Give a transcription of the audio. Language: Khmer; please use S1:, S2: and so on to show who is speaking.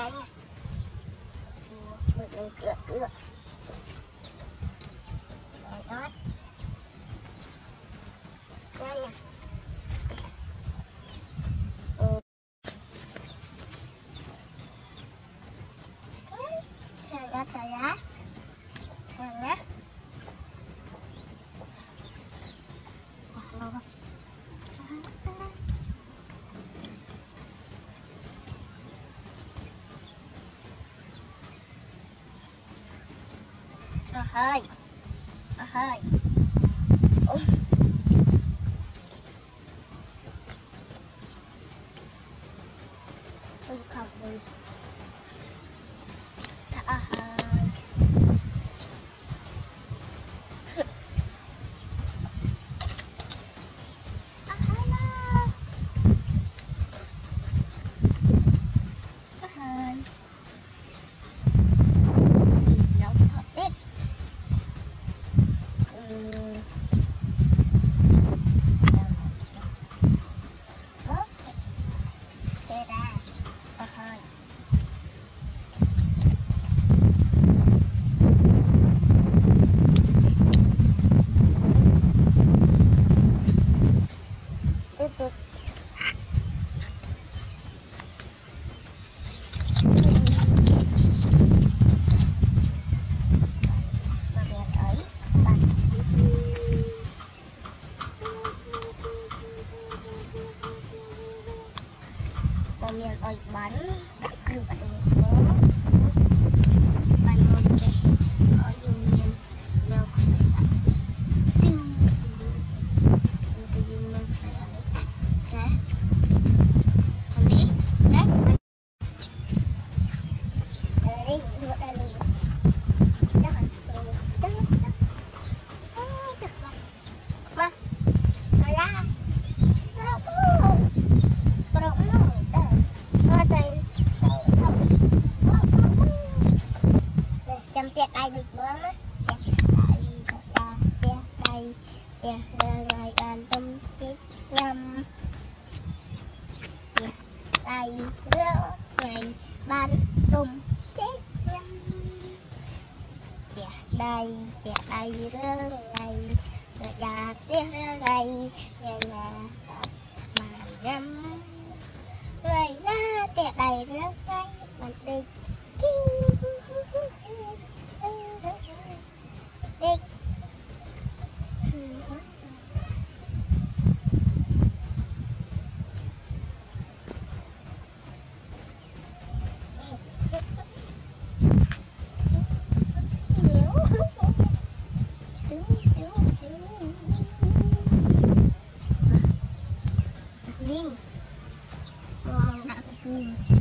S1: thấy mình đừng trượt nữa rồi đó đây nè
S2: Saya, saya, saya.
S3: はい。はい。おっ
S2: មានអុយបាញ់គឺបាត់ផ្ទះដៃដូចបងណាផ្ទះដៃផ្ទះដៃផ្ទះដៃបានទុំជីកញ៉ាំផ្ទះដៃរឿងថ្ងៃបានទុំជីកញ៉ាំផ្ទះដៃផ្ទះដៃរឿងថ្ងៃស្រាផ្ទះរឿងថ្ងៃថ្ងៃ
S1: Ding. Tuang nak keping.